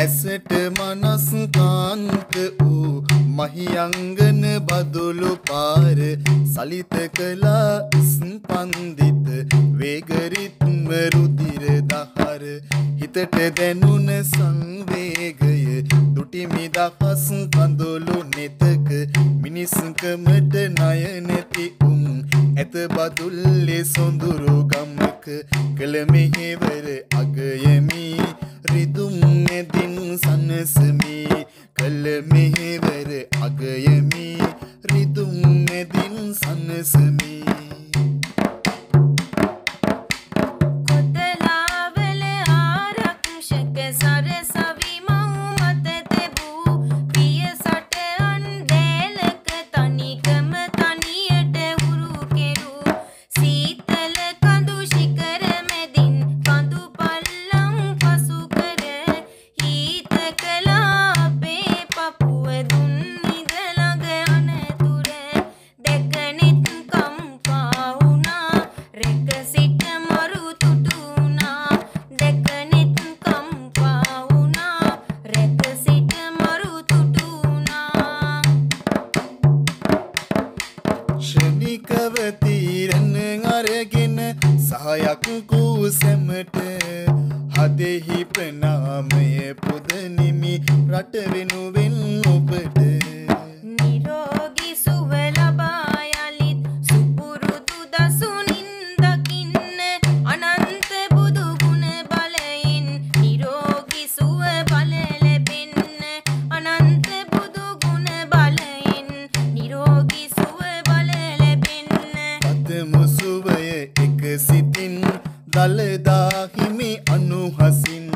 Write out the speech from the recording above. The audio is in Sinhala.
ඇසට මනස්කාන්ත වූ මහියංගන බදුලු පාර සලිත කලා ස්පන්දිත වේගරිත්ම රුදිර දහර හිතට දැනුන සංවේගය දුටිමි දහස් කඳුළු නෙතක මිනිස්කමට ණය නැති උන් ඇත බදුල්ලේ සොඳුරු ගමක කළ මෙහෙවර අගයමි මෙහෙවර අගයමි. රිදුම් නැදින් සනසමි. කොතලාවල ආරක්ෂක සරසවි මව් මත තෙබූ. පිය සටහන් දෑලක තනිකම තනියට උරු කෙරූ. සීතල කඳු ශිකර මැදින් කඳු පල්ලම් පසු කර. හීත කළා ෂණිකව තීරණ අරගෙන සහයක් කූසැමට හදෙහි ප්‍රනාමය පුදනිමි රට වෙනුවෙන් ඔබට. සුවය එක සිතින් දළදා හිමි අනුහසින්